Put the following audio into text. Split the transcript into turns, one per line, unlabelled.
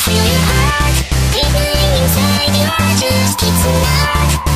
Feel your heart, deep inside you, I just keep tonight